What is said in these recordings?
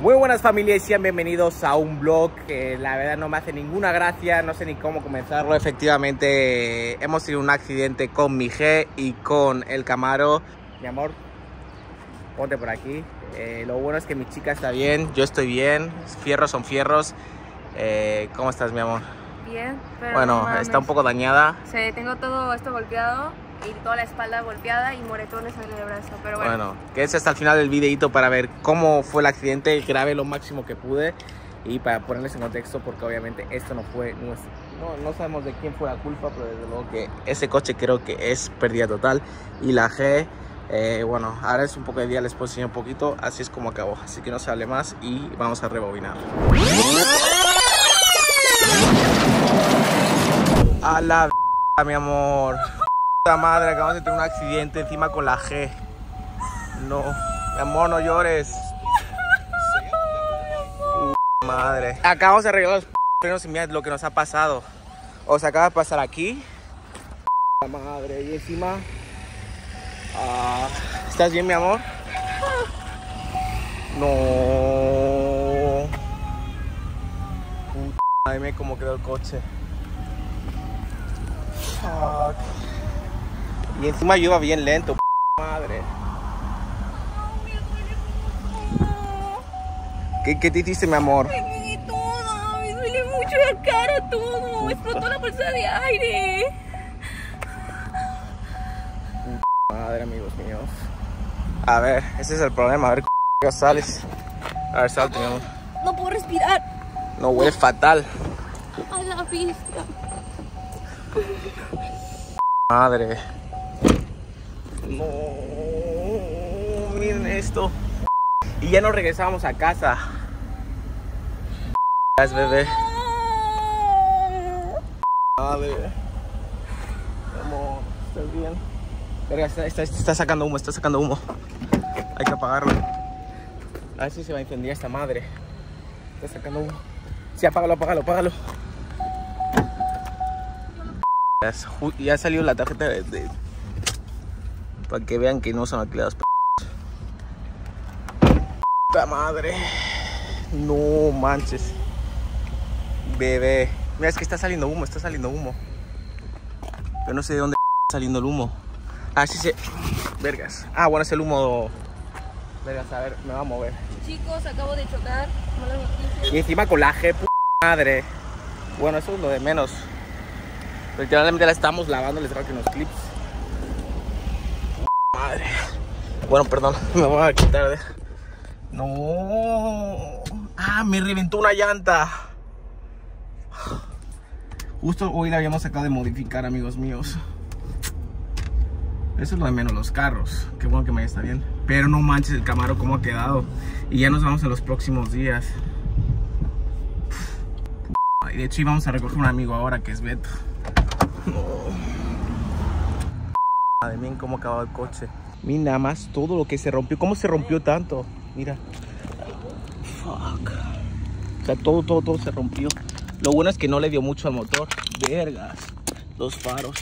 Muy buenas familias y sean bienvenidos a un vlog que la verdad no me hace ninguna gracia, no sé ni cómo comenzarlo. Efectivamente hemos tenido un accidente con mi G y con el Camaro. Mi amor, ponte por aquí. Eh, lo bueno es que mi chica está bien, yo estoy bien, fierros son fierros. Eh, ¿Cómo estás mi amor? Bien, pero Bueno, no está un poco dañada. Sí, tengo todo esto golpeado y toda la espalda golpeada y moretones en el brazo, pero bueno. Bueno, quédense hasta el final del videito para ver cómo fue el accidente, grabé lo máximo que pude y para ponerles en contexto porque obviamente esto no fue nuestro, no, no sabemos de quién fue la culpa, pero desde luego que ese coche creo que es pérdida total y la G, eh, bueno, ahora es un poco de día, les puedo enseñar un poquito, así es como acabó, así que no se hable más y vamos a rebobinar. A la mi amor. Puta madre, acabamos de tener un accidente encima con la G. No, mi amor, no llores. Uh, madre. Acabamos de arreglar los frenos y mira lo que nos ha pasado. O sea, acaba de pasar aquí. Puta madre, y encima. Ah, ¿Estás bien, mi amor? No. Puta, madre, cómo quedó el coche. Fuck. Y encima yo iba bien lento, p madre. ¿Qué, ¿Qué te hiciste, mi amor? Me duele todo, me duele mucho la cara, todo. Me explotó la bolsa de aire. Madre, amigos míos. A ver, ese es el problema. A ver, c sales. A ver, salte, mi amor. No puedo respirar. No, huele fatal. A la vista. Madre. No, miren esto. Y ya nos regresamos a casa. Bebé. Madre. Amor, ¿estás bien? Verga, está, está, sacando humo, está sacando humo. Hay que apagarlo. A ver si se va a incendiar esta madre. Está sacando humo. Sí, apágalo, apágalo, apágalo. Ya, salió la tarjeta de- para que vean que no son alquilados. p- Puta madre. No manches. Bebé. Mira, es que está saliendo humo, está saliendo humo. Pero no sé de dónde está saliendo el humo. Ah, sí, sí. Vergas. Ah, bueno, es el humo. Vergas, a ver, me va a mover. Chicos, acabo de chocar. Y encima G, puta madre. Bueno, eso es lo de menos. Literalmente la estamos lavando, les traje unos clips. Madre. Bueno, perdón, me voy a quitar de. No. Ah, me reventó una llanta. Justo hoy la habíamos sacado de modificar, amigos míos. Eso es lo de menos, los carros. Qué bueno que me está bien. Pero no manches el Camaro cómo ha quedado. Y ya nos vamos en los próximos días. Y de hecho íbamos a recoger un amigo ahora que es Beto. Madre mía, cómo ha acabado el coche. Mira nada más todo lo que se rompió. ¿Cómo se rompió tanto? Mira. Fuck. O sea, todo, todo, todo se rompió. Lo bueno es que no le dio mucho al motor. Vergas. Los faros.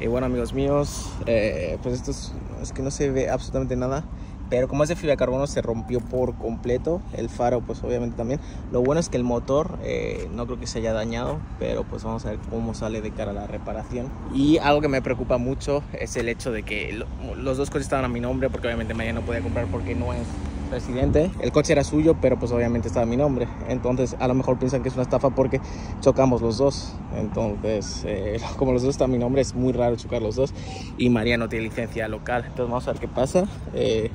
Y bueno, amigos míos, eh, pues esto es, es que no se ve absolutamente nada. Pero como es de fibra de carbono, se rompió por completo. El faro, pues obviamente también. Lo bueno es que el motor eh, no creo que se haya dañado. Pero pues vamos a ver cómo sale de cara a la reparación. Y algo que me preocupa mucho es el hecho de que lo- los dos coches estaban a mi nombre. Porque obviamente María no podía comprar porque no es residente. El coche era suyo, pero pues obviamente estaba a mi nombre. Entonces a lo mejor piensan que es una estafa porque chocamos los dos. Entonces, eh, como los dos están a mi nombre, es muy raro chocar los dos. Y María no tiene licencia local. Entonces vamos a ver qué pasa. Eh,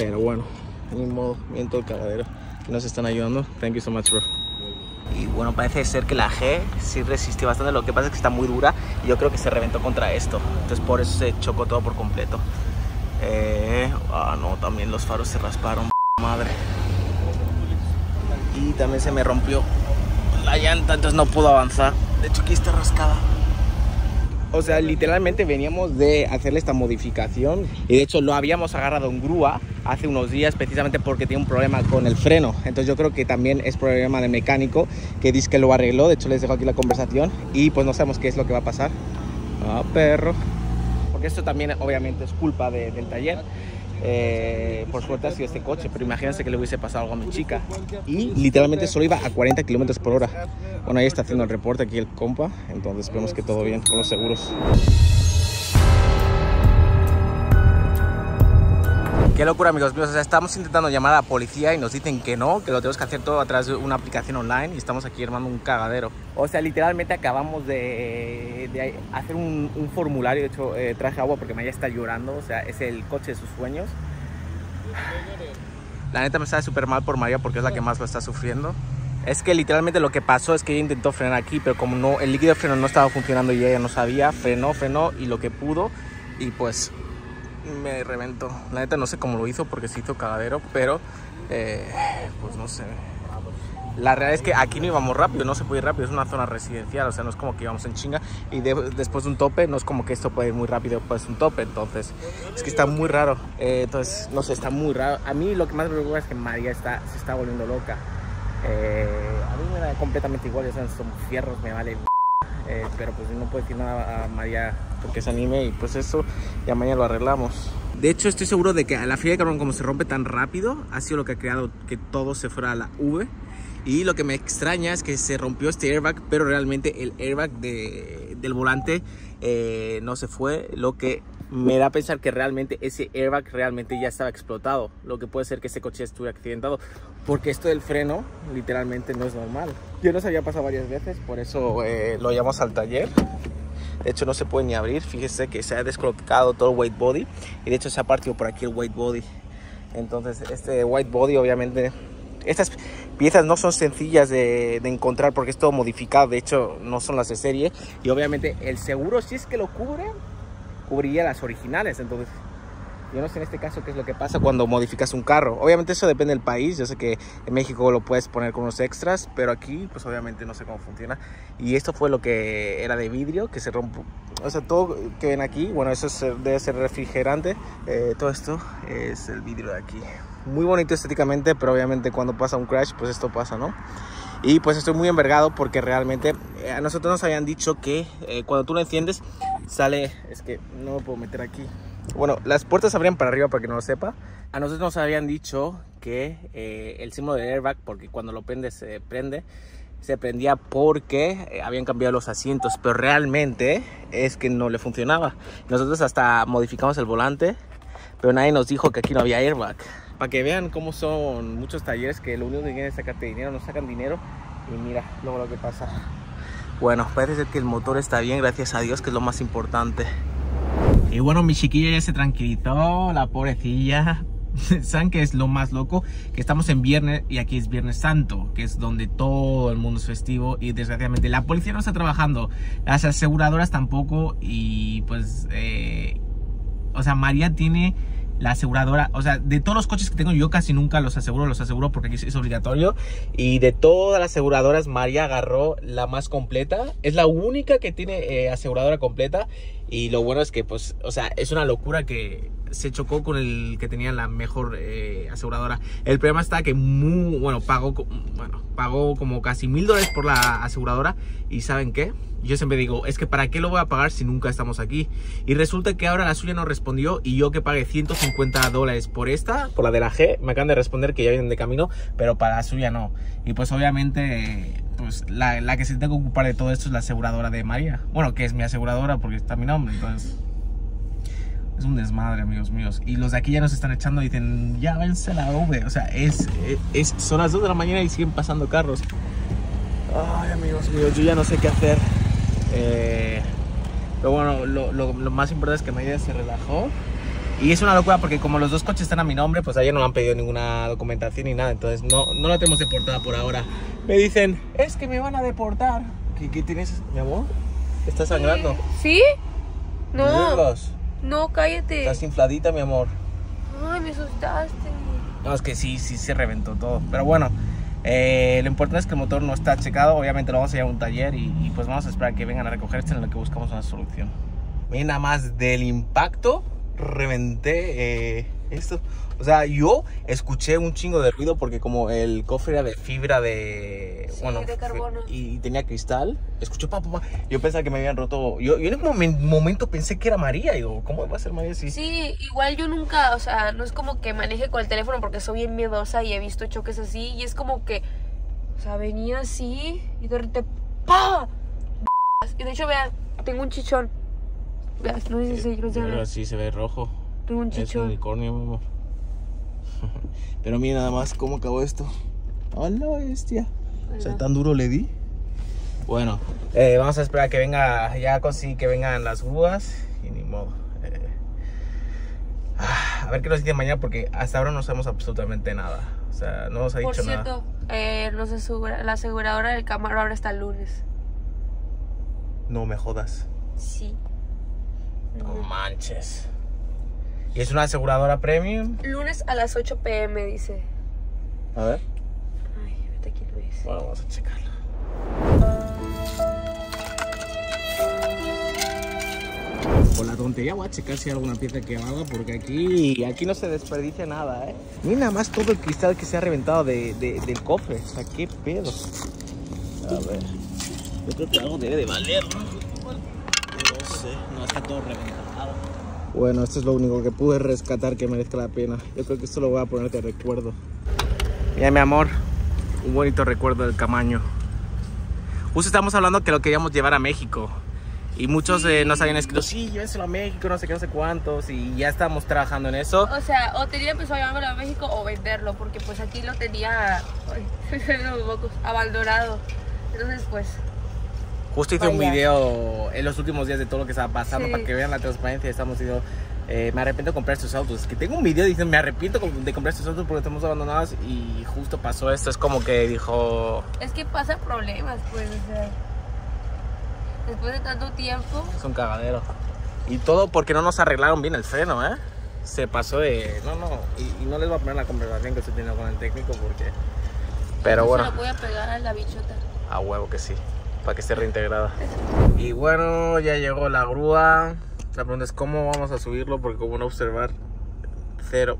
pero bueno, ni modo, miento el cagadero. Nos están ayudando. Thank you so much, bro. Y bueno, parece ser que la G sí resistió bastante. Lo que pasa es que está muy dura y yo creo que se reventó contra esto. Entonces por eso se chocó todo por completo. Eh, ah, no, también los faros se rasparon, madre. Y también se me rompió la llanta, entonces no puedo avanzar. De hecho, aquí está rascada. O sea, literalmente veníamos de hacerle esta modificación y de hecho lo habíamos agarrado en grúa hace unos días precisamente porque tiene un problema con el freno. Entonces yo creo que también es problema de mecánico que dice que lo arregló. De hecho les dejo aquí la conversación y pues no sabemos qué es lo que va a pasar. Ah, perro. Porque esto también obviamente es culpa de- del taller. Eh, por suerte ha sido este coche, pero imagínense que le hubiese pasado algo a mi chica. Y literalmente solo iba a 40 kilómetros por hora. Bueno, ahí está haciendo el reporte aquí el compa, entonces esperemos que todo bien con los seguros. Qué locura, amigos míos. O sea, estamos intentando llamar a la policía y nos dicen que no, que lo tenemos que hacer todo a través de una aplicación online y estamos aquí armando un cagadero. O sea, literalmente acabamos de, de hacer un, un, formulario. De hecho, eh, traje agua porque Maya está llorando. O sea, es el coche de sus sueños. La neta me sabe súper mal por María porque es la que más lo está sufriendo. Es que literalmente lo que pasó es que ella intentó frenar aquí, pero como no, el líquido de freno no estaba funcionando y ella no sabía, frenó, frenó y lo que pudo. Y pues me reventó. La neta no sé cómo lo hizo porque se hizo cagadero, pero eh, pues no sé. La realidad es que aquí no íbamos rápido, no se puede ir rápido, es una zona residencial, o sea, no es como que íbamos en chinga y de, después de un tope, no es como que esto puede ir muy rápido de un tope, entonces es que está muy raro, eh, entonces no sé, está muy raro. A mí lo que más me preocupa es que María está, se está volviendo loca. Eh, a mí me da completamente igual, ya saben, son fierros, me vale pero pues no puedo decir nada a María porque se anime y pues eso ya mañana lo arreglamos. De hecho estoy seguro de que a la fría de carbón como se rompe tan rápido ha sido lo que ha creado que todo se fuera a la V y lo que me extraña es que se rompió este airbag pero realmente el airbag de, del volante eh, no se fue lo que me da a pensar que realmente ese airbag realmente ya estaba explotado. Lo que puede ser que ese coche estuviera accidentado. Porque esto del freno literalmente no es normal. Yo nos había pasado varias veces, por eso eh, lo llevamos al taller. De hecho no se puede ni abrir. Fíjese que se ha descolocado todo el white body. Y de hecho se ha partido por aquí el white body. Entonces este white body obviamente... Estas piezas no son sencillas de, de, encontrar porque es todo modificado. De hecho no son las de serie. Y obviamente el seguro si es que lo cubre cubriría las originales. Entonces, yo no sé en este caso qué es lo que pasa cuando modificas un carro. Obviamente eso depende del país. Yo sé que en México lo puedes poner con unos extras, pero aquí pues obviamente no sé cómo funciona. Y esto fue lo que era de vidrio, que se rompió. O sea, todo que ven aquí, bueno, eso es, debe ser refrigerante. Eh, todo esto es el vidrio de aquí. Muy bonito estéticamente, pero obviamente cuando pasa un crash, pues esto pasa, ¿no? Y pues estoy muy envergado porque realmente eh, a nosotros nos habían dicho que eh, cuando tú lo enciendes sale, es que no me puedo meter aquí. Bueno, las puertas abrían para arriba para que no lo sepa. A nosotros nos habían dicho que eh, el símbolo del airbag, porque cuando lo prende se prende, se prendía porque eh, habían cambiado los asientos, pero realmente es que no le funcionaba. Nosotros hasta modificamos el volante, pero nadie nos dijo que aquí no había airbag. Para que vean cómo son muchos talleres que lo único que quieren es sacarte dinero, no sacan dinero y mira luego lo que pasa. Bueno, parece que el motor está bien, gracias a Dios, que es lo más importante. Y bueno, mi chiquilla ya se tranquilizó, la pobrecilla. ¿Saben qué es lo más loco? Que estamos en viernes y aquí es Viernes Santo, que es donde todo el mundo es festivo y desgraciadamente la policía no está trabajando, las aseguradoras tampoco y pues, eh, o sea, María tiene la aseguradora, o sea, de todos los coches que tengo yo casi nunca los aseguro, los aseguro porque aquí es obligatorio. Y de todas las aseguradoras, María agarró la más completa. Es la única que tiene eh, aseguradora completa. Y lo bueno es que, pues, o sea, es una locura que se chocó con el que tenía la mejor eh, aseguradora. El problema está que muy, bueno, pagó, bueno, pagó como casi mil dólares por la aseguradora. Y ¿saben qué? Yo siempre digo, es que ¿para qué lo voy a pagar si nunca estamos aquí? Y resulta que ahora la suya no respondió y yo que pagué 150 dólares por esta, por la de la G, me acaban de responder que ya vienen de camino, pero para la suya no. Y pues obviamente, pues la, que se tiene que ocupar de todo esto es la aseguradora de María. Bueno, que es mi aseguradora porque está mi nombre, entonces... Es un desmadre, amigos míos. Y los de aquí ya nos están echando y dicen, ya vence la V. O sea, es, es, son las 2 de la mañana y siguen pasando carros. Ay, amigos míos, yo ya no sé qué hacer. Eh, pero bueno, lo, lo, más importante es que María se relajó. Y es una locura porque como los dos coches están a mi nombre, pues ayer no me han pedido ninguna documentación ni nada. Entonces no, no la tenemos deportada por ahora. Me dicen, es que me van a deportar. ¿Qué, qué tienes, mi amor? ¿Estás sangrando? ¿Sí? No. No, cállate. Estás infladita, mi amor. Ay, me asustaste. No, es que sí, sí se reventó todo. Pero bueno, eh, lo importante es que el motor no está checado. Obviamente lo vamos a llevar a un taller y, y pues vamos a esperar que vengan a recoger esto en lo que buscamos una solución. Miren nada más del impacto, reventé eh, Esto, o sea, yo escuché un chingo de ruido porque como el cofre era de fibra de, Sí, bueno, de carbono. y tenía cristal, escuché pa, pa, pa. Yo pensaba que me habían roto. Yo, yo en un momen- momento pensé que era María. Digo, ¿cómo va a ser María así? Sí, igual yo nunca, o sea, no es como que maneje con el teléfono porque soy bien miedosa y he visto choques así y es como que, o sea, venía así y de repente, ¡pa! Y de hecho, vean, tengo un chichón. No se no se ve. Pero sí se ve rojo. Tengo un Es un chichón. unicornio, mi amor. Pero mira nada más cómo acabó esto. ¡Hola, bestia! O sea, tan duro le di. Bueno, eh, vamos a esperar a que venga, ya conseguí que vengan las grúas y ni modo. Eh, ah, a ver qué nos dice mañana porque hasta ahora no sabemos absolutamente nada. O sea, no nos ha Por dicho nada. cierto, eh, nos asegura- la aseguradora del Camaro ahora hasta el lunes. No me jodas. Sí. No manches. ¿Y es una aseguradora premium? Lunes a las 8 pm, dice. A ver. Ay, vete aquí, Luis. Bueno, vamos a checarlo. Por la tontería voy a checar si hay alguna pieza que valga porque aquí, aquí no se desperdicia nada, ¿eh? Ni nada más todo el cristal que se ha reventado de, de- del cofre. O sea, qué pedo. A ver. Yo creo que algo debe de valer, ¿no? No sé, no está todo reventado. Bueno, esto es lo único que pude rescatar que merezca la pena. Yo creo que esto lo voy a poner de recuerdo. Mira, mi amor, un bonito recuerdo del Camaño. Justo estamos hablando que lo queríamos llevar a México. Y muchos eh, nos habían escrito, sí, llévenselo a México, no sé qué, no sé cuántos. Y ya estamos trabajando en eso. O sea, o tenía empezó a llevármelo a México o venderlo, porque pues aquí lo tenía abandonado. Entonces, pues, Justo hice un video en los últimos días de todo lo que estaba pasando Sí. para que vean la transparencia. Estamos diciendo, eh, me arrepiento de comprar estos autos. Es que tengo un video diciendo, me arrepiento de comprar estos autos porque estamos abandonados. Y justo pasó esto. Es como que dijo, es que pasan problemas, pues, o sea. Después de tanto tiempo, es un cagadero. Y todo porque no nos arreglaron bien el freno, ¿eh? Se pasó de. No, no. Y, y no les voy a poner la conversación que estoy teniendo con el técnico porque. Pero no bueno. se lo voy a pegar a la bichota. A huevo que sí, para que esté reintegrada. Y bueno, ya llegó la grúa. La pregunta es cómo vamos a subirlo, porque como no observar, cero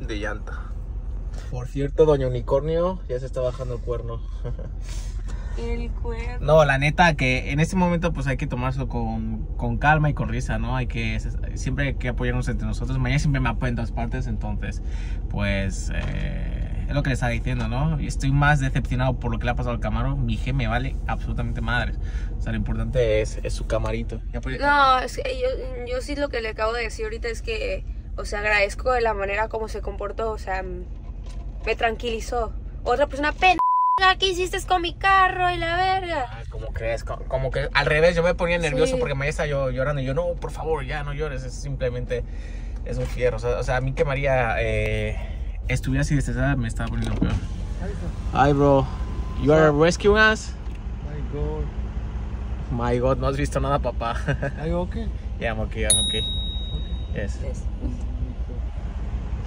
de llanta. Por cierto, Doña Unicornio ya se está bajando el cuerno. El cuerno. No, la neta que en este momento pues hay que tomárselo con, con calma y con risa, ¿no? Hay que, siempre hay que apoyarnos entre nosotros. Mañana siempre me apoya en todas partes, entonces pues eh, es lo que le estaba diciendo, ¿no? Estoy más decepcionado por lo que le ha pasado al Camaro. Mi G me vale absolutamente madre. O sea, lo importante es, es su camarito. No, es que yo, yo sí lo que le acabo de decir ahorita es que, o sea, agradezco de la manera como se comportó, o sea, me tranquilizó. Otra persona, pena, ¿qué hiciste con mi carro y la verga? Ah, Como crees, Co- como que al revés, yo me ponía nervioso Sí. porque María estaba yo llorando y yo, no, por favor, ya no llores, es simplemente, es un fierro. O sea, o sea, a mí que María eh, estuviera así estresada me estaba poniendo peor. Hi, bro. You are rescuing us? My God. My God, no has visto nada, papá. Are you okay? yeah, I'm okay, I'm okay. Yes. Es-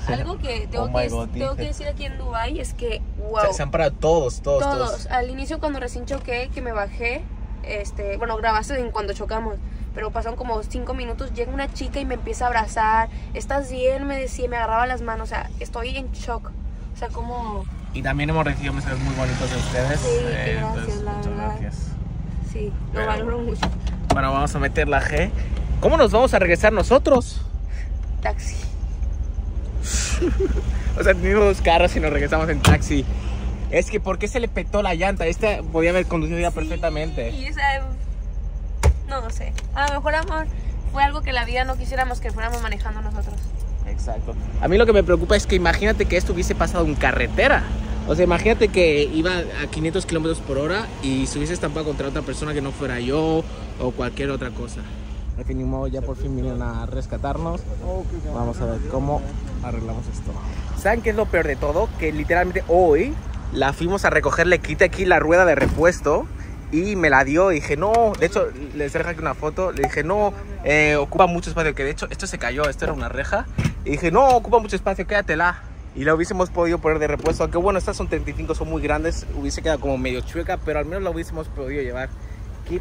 Algo que tengo, Oh que, God, tengo que decir aquí en Dubai es que, wow, Se, se han parado todos, todos, todos. todos, al inicio cuando recién choqué, que me bajé, este, bueno, grabaste en cuando chocamos, pero pasaron como cinco minutos, llega una chica y me empieza a abrazar, ¿estás bien? Me decía, me agarraba las manos, o sea, estoy en shock, o sea, como, Y también hemos recibido mensajes muy bonitos de ustedes. Sí, qué gracias, entonces, la muchas verdad. gracias. sí, lo Pero- valoro mucho. Bueno, vamos a meter la G. ¿Cómo nos vamos a regresar nosotros? Taxi. O sea, tenemos dos carros y nos regresamos en taxi. Es que, ¿por qué se le petó la llanta? Esta podía haber conducido ya perfectamente. Y esa, no, sé, a lo mejor, amor, fue algo que la vida no quisiéramos que fuéramos manejando nosotros. Exacto. A mí lo que me preocupa es que imagínate que esto hubiese pasado en carretera. O sea, imagínate que iba a 500 kilómetros por hora y se hubiese estampado contra otra persona que no fuera yo o cualquier otra cosa. Al fin y modo, ya por fin vinieron a rescatarnos. Vamos a ver cómo arreglamos esto. ¿Saben qué es lo peor de todo? Que literalmente hoy la fuimos a recoger, le quité aquí la rueda de repuesto y me la dio y dije, no, de hecho, les dejo aquí una foto, le dije, no, eh, ocupa mucho espacio, que de hecho esto se cayó, esto era una reja, y dije, no, ocupa mucho espacio, quédatela. Y la hubiésemos podido poner de repuesto, aunque bueno, estas son 35, son muy grandes, hubiese quedado como medio chueca, pero al menos la hubiésemos podido llevar. Qué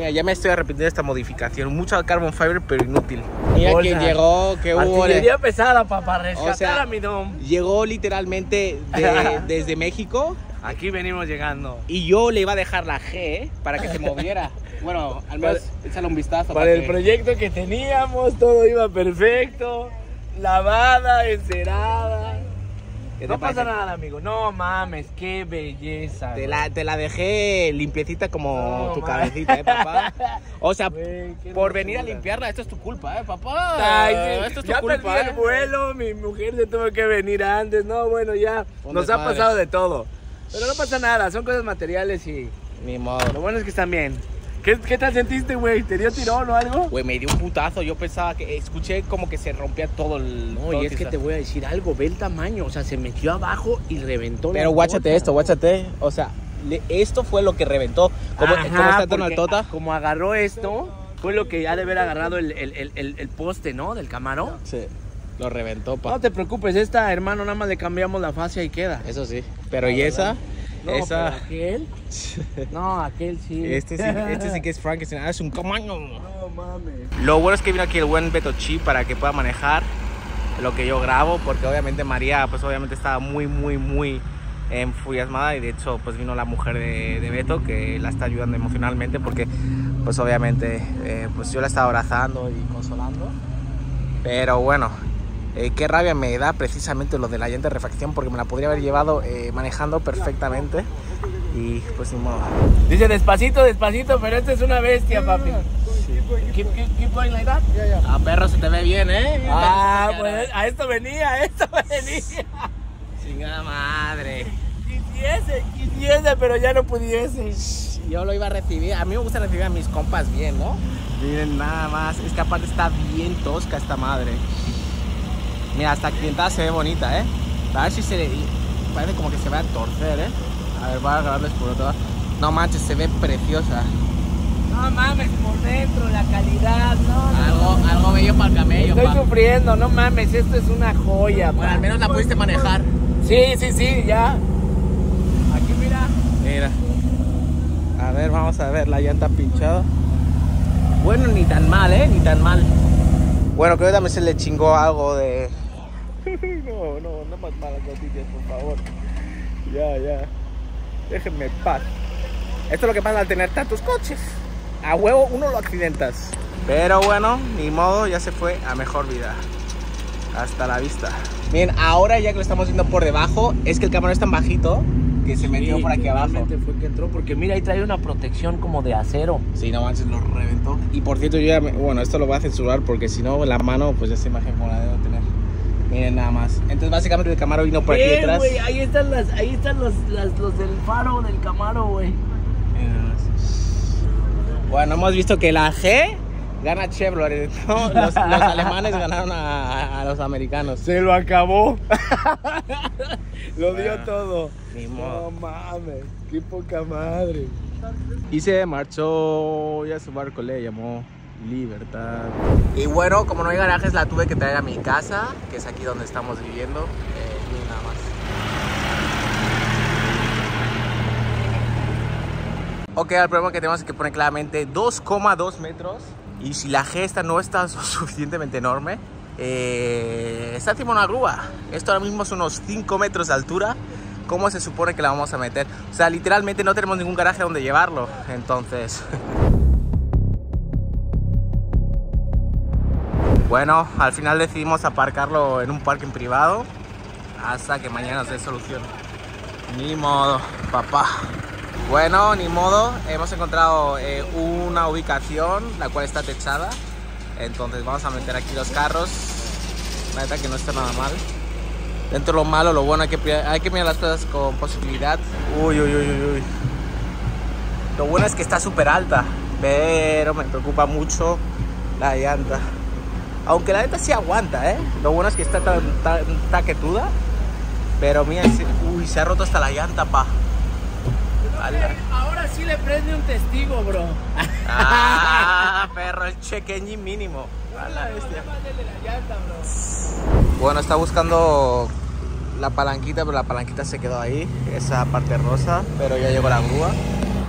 Mira, ya me estoy arrepintiendo de esta modificación. Mucho carbon fiber, pero inútil. Mira Bolsa. quién llegó, que hubo. Artillería pesada, papá, rescatar O sea, a mi dom. Llegó literalmente de- desde México Aquí venimos llegando. y yo le iba a dejar la G para que se moviera. Bueno, al menos échale un vistazo. Para el que- proyecto que teníamos, todo iba perfecto. Lavada, encerada. ¿Qué te No pasa parece? nada, amigo. No mames, qué belleza. Te la, te la dejé limpiecita como No, tu ma. cabecita, ¿eh, papá? O sea, qué por venir a limpiarla, esto es tu culpa, ¿eh, papá? Ay, esto es tu ya culpa, perdí ¿eh? el vuelo, mi mujer se tuvo que venir antes. No, bueno, ya nos ha pasado de todo. Pero no pasa nada, son cosas materiales y Ni lo modo. bueno es que están bien. ¿Qué, qué tal sentiste, güey? ¿Te dio tirón o algo? Güey, me dio un putazo. Yo pensaba que escuché como que se rompía todo el. No, todo y es que te voy a decir algo, ve el tamaño, o sea, se metió abajo y reventó la Pero guáchate bolsa. esto, guáchate. O sea, le- esto fue lo que reventó. Como, Ajá, como está porque Donald Tota. Como agarró esto, fue lo que ha de haber agarrado el, el- el- el- el poste, ¿no? Del Camaro. Sí. Lo reventó, pa. No te preocupes, esta, hermano, nada más le cambiamos la fascia y queda. Eso sí. Pero y esa. No, esa. aquel. No, aquel sí. Este sí, este sí que es Frankenstein. Ah, es un camaño. No mames. Lo bueno es que vino aquí el buen Beto Chi para que pueda manejar lo que yo grabo, porque obviamente María, pues obviamente estaba muy, muy, muy enfusiasmada y de hecho pues vino la mujer de, de Beto que la está ayudando emocionalmente porque pues obviamente eh, pues yo la estaba abrazando y consolando. Pero bueno, eh, qué rabia me da precisamente lo de la llanta de refacción porque me la podría haber llevado eh, manejando perfectamente y pues ni modo. Dice despacito, despacito, pero esta es una bestia, papi. Keep, keep, keep going like that. A perro se te ve bien, ¿eh? Ah, pues a esto venía, a esto venía. Chingada madre. Quisiese, quisiese, pero ya no pudiese. Yo lo iba a recibir. A mí me gusta recibir a mis compas bien, ¿no? Miren, nada más. Es que aparte está bien tosca esta madre. Mira, hasta clientada se ve bonita, ¿eh? A ver si se le... Parece como que se va a torcer, ¿eh? A ver, voy a agarrarles por otro lado. No manches, se ve preciosa. No mames, por dentro, la calidad, no, no. Algo, algo bello para el camello, Estoy pa. sufriendo, no mames, esto es una joya, Bueno, pa. al menos la pudiste manejar. Sí, sí, sí, ya. Aquí mira. Mira. A ver, vamos a ver la llanta pinchada. Bueno, ni tan mal, ¿eh? Ni tan mal. Bueno, creo que también se le chingó algo de... no, no, no más malas noticias, por favor. Ya, ya. Déjenme en paz. Esto es lo que pasa al tener tantos coches. A huevo uno lo accidentas. Pero bueno, ni modo, ya se fue a mejor vida. Hasta la vista. Bien, ahora ya que lo estamos viendo por debajo, es que el camarón es tan bajito que se metió Sí, por aquí abajo. fue que entró, porque mira, ahí trae una protección como de acero. Sí, no manches, lo reventó. Y por cierto, yo ya, me- bueno, esto lo voy a censurar porque si no, la mano, pues esa imagen como la debo tener. Miren nada más. Entonces, básicamente el Camaro vino por aquí detrás. ahí están las, ahí están los, las- los del faro del Camaro, güey. Miren nada más. Bueno, hemos visto que la G gana Chevrolet, ¿no? Los, los alemanes ganaron a, a- a los americanos. Se lo acabó. lo dio todo. ni No mames, qué poca madre. Y se marchó y a su barco le llamó Libertad. Y bueno, como no hay garajes, la tuve que traer a mi casa, que es aquí donde estamos viviendo. eh, y nada más. Ok, el problema que tenemos es que pone claramente 2,2 metros. Y si la G esta no está suficientemente enorme, eh, está de una grúa. Esto ahora mismo es unos 5 metros de altura. ¿Cómo se supone que la vamos a meter? O sea, literalmente no tenemos ningún garaje donde llevarlo. Entonces... Bueno, al final decidimos aparcarlo en un parking privado hasta que mañana se solución. Ni modo, papá. Bueno, ni modo, hemos encontrado eh, una ubicación la cual está techada. Entonces vamos a meter aquí los carros. La neta que no está nada mal. Dentro de lo malo, lo bueno hay que, hay que mirar las cosas con posibilidad. Uy, uy, uy, uy, uy. Lo bueno es que está súper alta, pero me preocupa mucho la llanta. Aunque la neta sí aguanta, ¿eh? Lo bueno es que está tan, tan taquetuda. Pero mira, sí- uy, se ha roto hasta la llanta, pa. Ala. Ahora sí le prende un testigo, bro. Ah, perro, el chequeñi mínimo. A la bestia. Bueno, está buscando la palanquita, pero la palanquita se quedó ahí, esa parte rosa, pero ya llegó la grúa.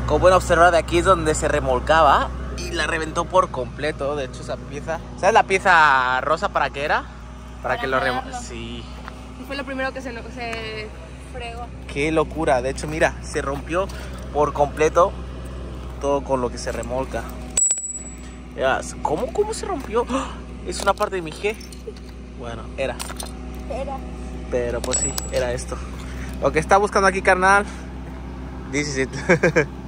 Como pueden observar, de aquí es donde se remolcaba y la reventó por completo. De hecho, esa pieza. ¿Sabes la pieza rosa para qué era? Para, Para que lo remo... pararlo. Sí. Fue lo primero que se, se fregó. Qué locura. De hecho, mira, se rompió por completo todo con lo que se remolca. ¿Cómo, cómo se rompió? ¡Ah! Es una parte de mi G. Bueno, era. Era. Pero pues sí, era esto. Lo que está buscando aquí, carnal. This is it.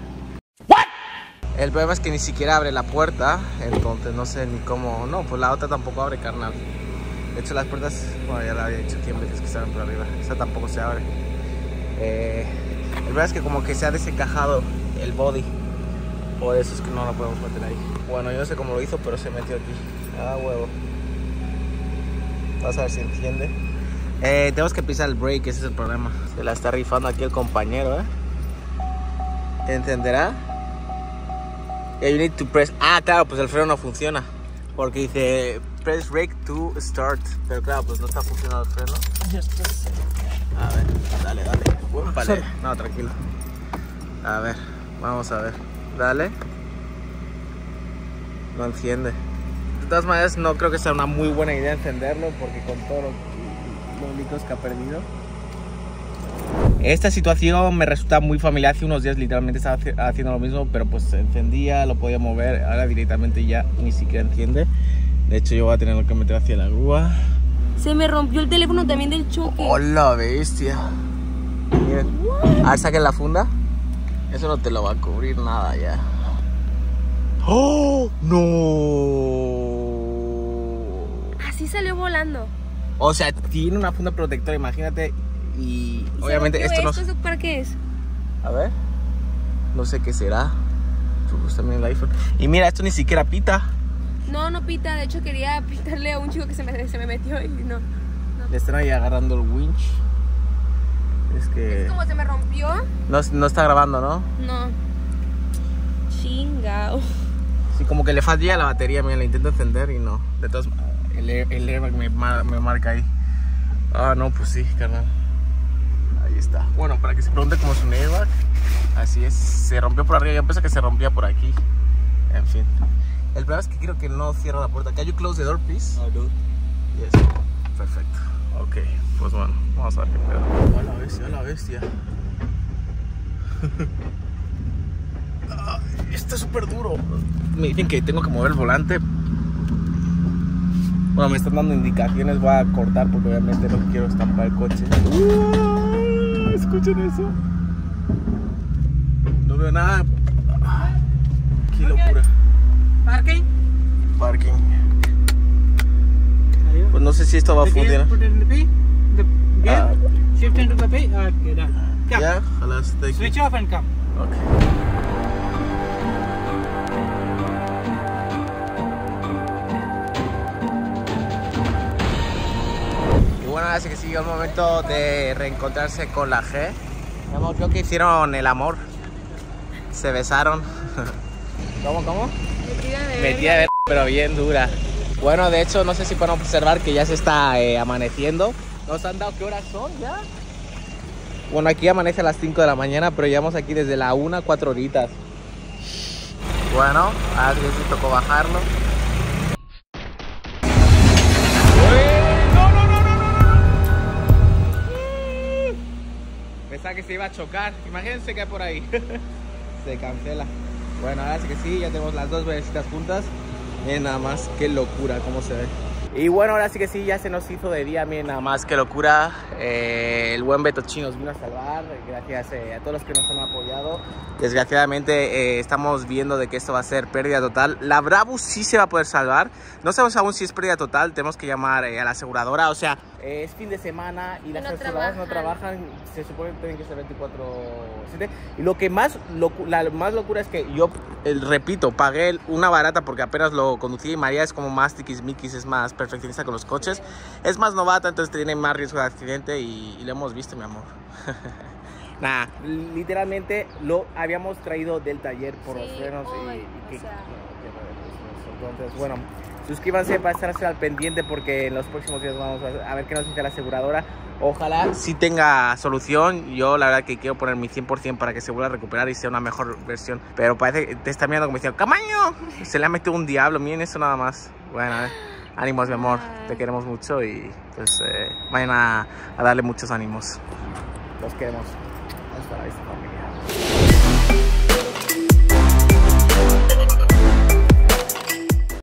El problema es que ni siquiera abre la puerta. Entonces no sé ni cómo. No, pues la otra tampoco abre, carnal. De hecho, las puertas. Bueno, ya la había dicho 100 veces que estaban por arriba. Esa tampoco se abre. Eh, el problema es que como que se ha desencajado el body. Por eso es que no la podemos meter ahí. Bueno, yo no sé cómo lo hizo, pero se metió aquí. Ah, huevo. Vamos a ver si entiende. Eh, tenemos que pisar el brake, ese es el problema. Se la está rifando aquí el compañero, ¿eh? ¿Entenderá? Yeah, you need to press. Ah, claro, pues el freno no funciona. Porque dice press brake to start. Pero claro, pues no está funcionando el freno. A ver, dale, dale. Vale. No, tranquilo. A ver, vamos a ver. Dale. No enciende. De todas maneras, no creo que sea una muy buena idea encenderlo porque con todos los, los litros que ha perdido. Esta situación me resulta muy familiar. Hace unos días literalmente estaba haci- haciendo lo mismo, pero pues se encendía, lo podía mover. Ahora directamente ya ni siquiera enciende. De hecho, yo voy a tener que meter hacia la grúa. Se me rompió el teléfono también del choque. ¡Hola, bestia! Miren. A ver, saquen la funda. Eso no te lo va a cubrir nada ya. ¡Oh! ¡No! Así salió volando. O sea, tiene una funda protectora, imagínate. Y ¿Y se obviamente esto no. esto? ¿Eso para qué es? A ver. No sé qué será. Pues también el iPhone. Y mira, esto ni siquiera pita. No, no pita. De hecho, quería pitarle a un chico que se me, se me metió y no. Le están ahí agarrando el winch. Es que. Como se me rompió. No, no está grabando, ¿no? No. Chingao. Sí, como que le falla la batería, mira, la intento encender y no. De todas maneras, el, el airbag me, me marca ahí. Ah, no, pues sí, carnal. Está. Bueno, para que se pregunte cómo es un airbag, así es. Se rompió por arriba, yo pensé que se rompía por aquí. En fin. El problema es que creo que no cierra la puerta. Can you close the door, please? I do. Yes. Perfecto. Ok, pues bueno, vamos a ver qué pedo. A la bestia, a la bestia. Ah, Está súper duro. Me dicen que tengo que mover el volante. Bueno, me están dando indicaciones. Voy a cortar porque obviamente no quiero estampar el coche. ¡Uah! ¿Escuchan eso? No veo nada. Qué locura. Parking? Parking. Pues no sé si esto va a funcionar. Ah. Shift into the P. Okay, done. Come. Ya, ojalá esté aquí. Switch off and come. Ok. Y bueno, ahora sí que sigue el momento de reencontrarse con la G. Creo que hicieron el amor. Se besaron. ¿Cómo, cómo? Metida de Metida de ver, pero bien dura. Bueno, de hecho, no sé si pueden observar que ya se está eh, amaneciendo. ¿Nos han dado qué horas son ya? Bueno, aquí amanece a las 5 de la mañana, pero llevamos aquí desde la 1 4 horitas. Bueno, ahora sí que sí tocó bajarlo. Que se iba a chocar. Imagínense que hay por ahí. se cancela. Bueno, ahora sí que sí, ya tenemos las dos bebecitas juntas. Miren nada más, qué locura, cómo se ve. Y bueno, ahora sí que sí, ya se nos hizo de día, miren nada más, qué locura. Eh, el buen Beto Chi nos vino a salvar, gracias eh, a todos los que nos han apoyado. Desgraciadamente eh, estamos viendo de que esto va a ser pérdida total. La Brabus sí se va a poder salvar. No sabemos aún si es pérdida total, tenemos que llamar eh, a la aseguradora. O sea, eh, es fin de semana y las no aseguradoras no trabajan. se supone que tienen que ser 24/7. Y lo que más, locu- la más locura es que yo, el, repito, pagué una barata porque apenas lo conducí y María es como más tiquismiquis, es más perfeccionista con los coches. Es más novata, entonces tiene más riesgo de accidente y, y lo hemos visto, mi amor. Nada, literalmente lo habíamos traído del taller por los Sí, frenos y, hoy, y que- sea. Entonces, bueno, Suscríbanse para estar al pendiente porque en los próximos días vamos a, ver qué nos dice la aseguradora. Ojalá sí tenga solución. Yo la verdad que quiero poner mi 100% para que se vuelva a recuperar y sea una mejor versión. Pero parece que te está mirando como diciendo, ¡Camaño! Se le ha metido un diablo. Miren eso nada más. Bueno, eh. ánimos mi amor. Te queremos mucho y pues eh, vayan a, a darle muchos ánimos. Los queremos. Hasta la vista.